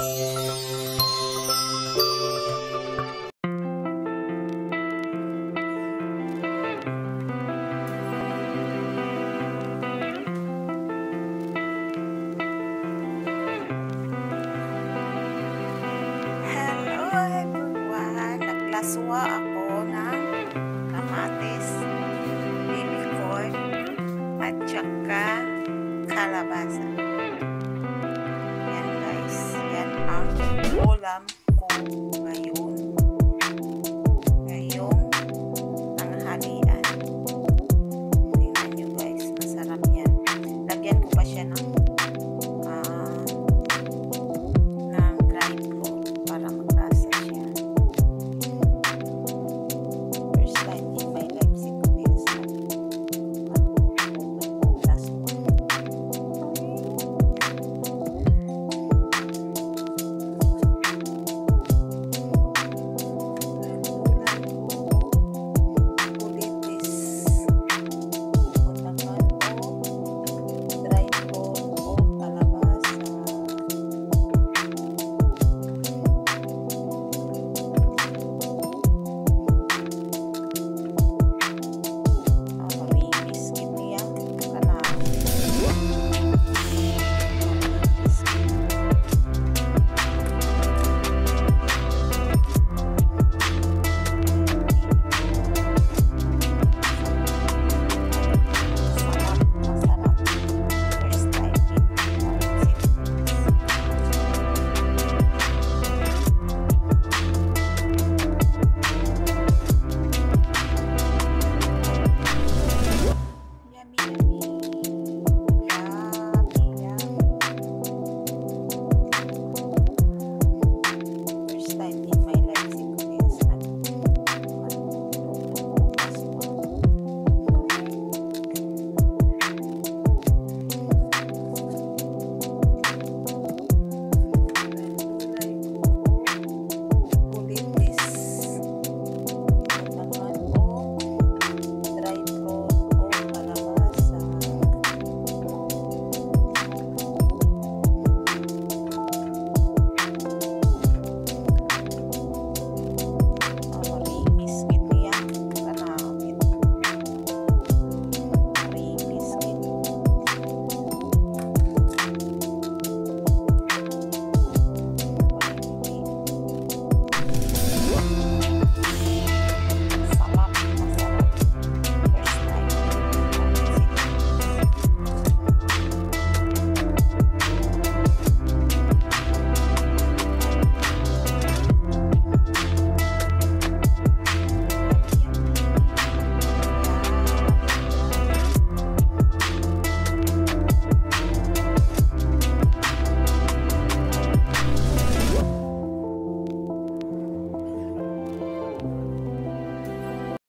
Hello everyone! Naglaswa ako Hola. con